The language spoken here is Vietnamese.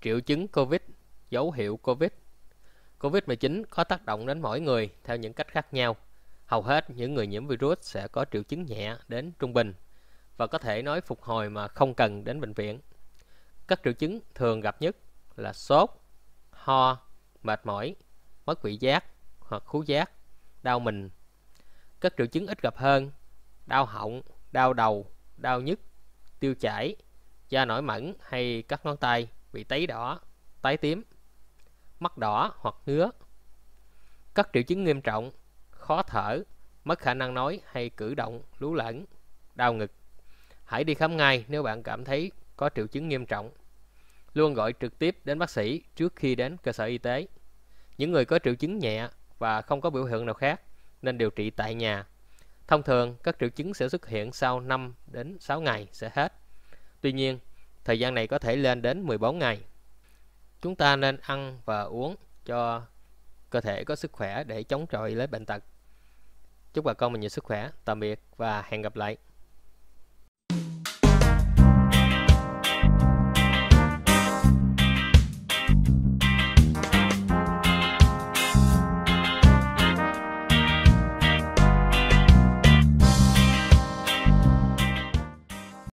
Triệu chứng COVID, dấu hiệu COVID COVID-19 có tác động đến mỗi người theo những cách khác nhau. Hầu hết những người nhiễm virus sẽ có triệu chứng nhẹ đến trung bình và có thể nói phục hồi mà không cần đến bệnh viện. Các triệu chứng thường gặp nhất là sốt, ho, mệt mỏi, mất vị giác hoặc khú giác, đau mình. Các triệu chứng ít gặp hơn, đau họng, đau đầu, đau nhức, tiêu chảy, da nổi mẩn hay các ngón tay bị tấy đỏ, tái tím, mắt đỏ hoặc ngứa. Các triệu chứng nghiêm trọng, khó thở, mất khả năng nói hay cử động, lú lẫn, đau ngực. Hãy đi khám ngay nếu bạn cảm thấy có triệu chứng nghiêm trọng. Luôn gọi trực tiếp đến bác sĩ trước khi đến cơ sở y tế. Những người có triệu chứng nhẹ và không có biểu hiện nào khác nên điều trị tại nhà. Thông thường, các triệu chứng sẽ xuất hiện sau 5 đến 6 ngày sẽ hết. Tuy nhiên, thời gian này có thể lên đến 14 ngày. Chúng ta nên ăn và uống cho cơ thể có sức khỏe để chống chọi lấy bệnh tật. Chúc bà con mình nhiều sức khỏe. Tạm biệt và hẹn gặp lại.